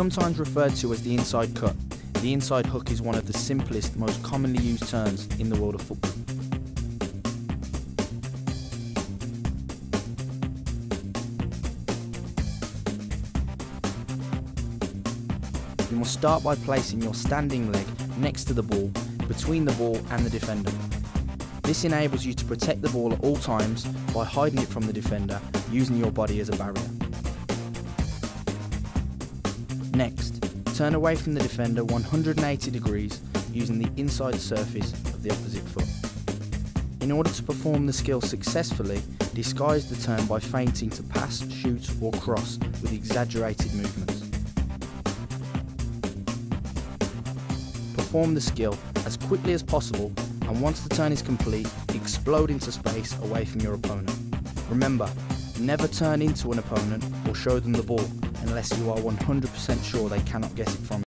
Sometimes referred to as the inside cut, the inside hook is one of the simplest, most commonly used turns in the world of football. You must start by placing your standing leg next to the ball, between the ball and the defender. This enables you to protect the ball at all times by hiding it from the defender using your body as a barrier. Next, turn away from the defender 180 degrees using the inside surface of the opposite foot. In order to perform the skill successfully, disguise the turn by feinting to pass, shoot or cross with exaggerated movements. Perform the skill as quickly as possible and once the turn is complete, explode into space away from your opponent. Remember, never turn into an opponent or show them the ball unless you are 100% sure they cannot get it from